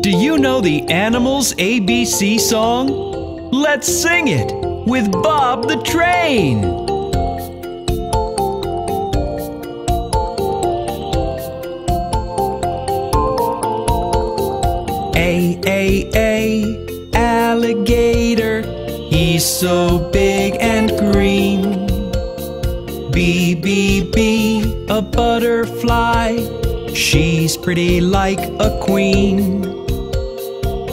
Do you know the Animals ABC song? Let's sing it with Bob the Train. A, A, A, alligator. He's so big and green. B, B, B, a butterfly. She's pretty like a queen.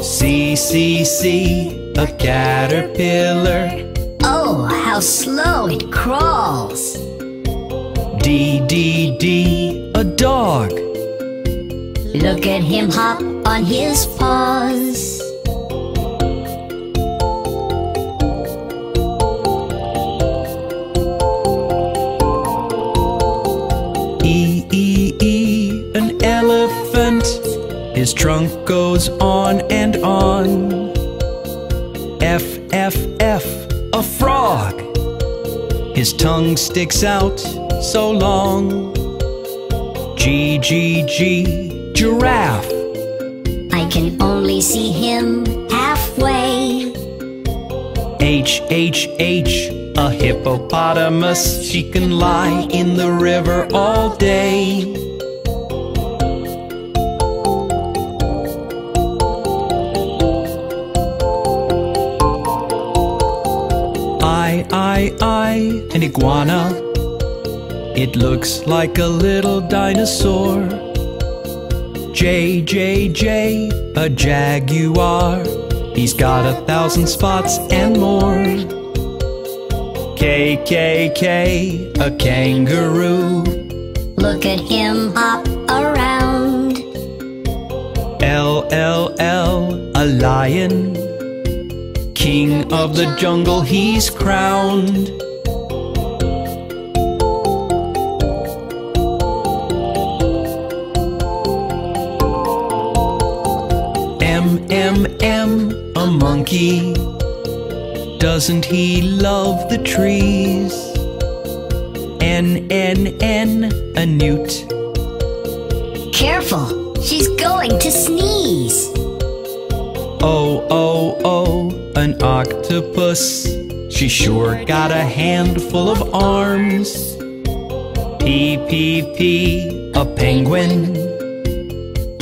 C, C, C, a caterpillar. Oh, how slow it crawls. D, D, D, a dog. Look at him hop on his paws. His trunk goes on and on. F, F, F, a frog. His tongue sticks out so long. G, G, G, giraffe. I can only see him halfway. H, H, H, a hippopotamus. She can lie in the river all day. I, I, I, an iguana. It looks like a little dinosaur. J, J, J, a jaguar. He's got a thousand spots and more. K, K, K, a kangaroo. Look at him hop around. L, L, L, a lion. King of the jungle, he's crowned. M, M, M, a monkey. Doesn't he love the trees? N, N, N, a newt. Careful, she's going to sneeze. Oh, oh, oh, an octopus. She sure got a handful of arms. P, P, P, a penguin.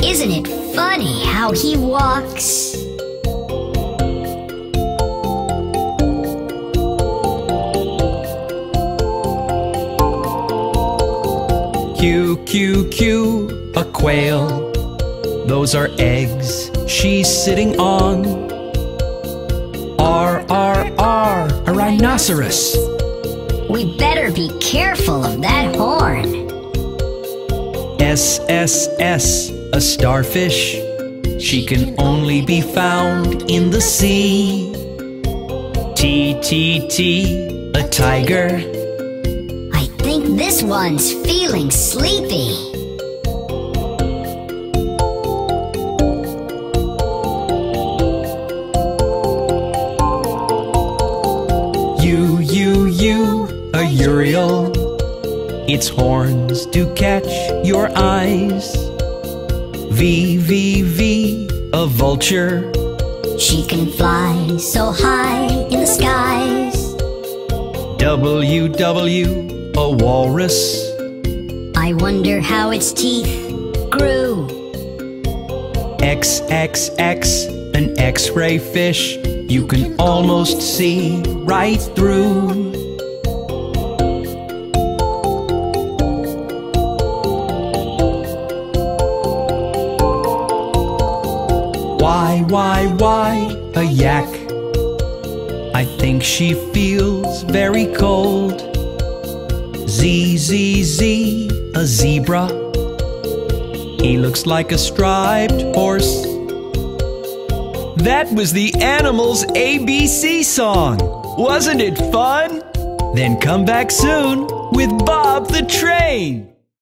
Isn't it funny how he walks? Q, Q, Q, a quail. Those are eggs she's sitting on. R, R, R, a rhinoceros. We better be careful of that horn. S, S, S, a starfish. She can only be found in the sea. T, T, T, a tiger. I think this one's feeling sleepy. A. Its horns do catch your eyes. V, V, V, a vulture. She can fly so high in the skies. W, W, a walrus. I wonder how its teeth grew. X, X, X, an X-ray fish. You can almost see right through. Y, Y, Y, a yak? I think she feels very cold. Z, Z, Z, a zebra. He looks like a striped horse. That was the Animals ABC song. Wasn't it fun? Then come back soon with Bob the Train.